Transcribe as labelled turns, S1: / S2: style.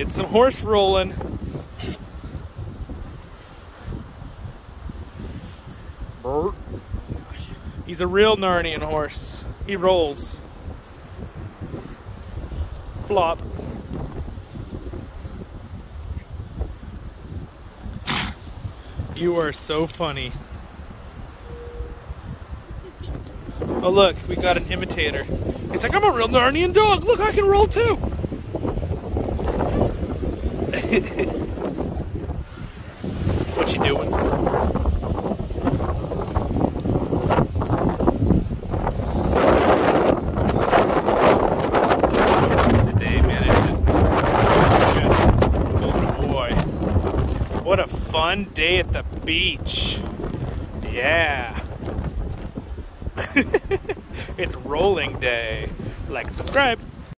S1: It's some horse rolling. He's a real Narnian horse. He rolls. Flop. You are so funny. Oh look, we got an imitator. He's like, I'm a real Narnian dog. Look, I can roll too. what you doing? Today managed to Oh boy. What a fun day at the beach. Yeah. it's rolling day. Like and subscribe.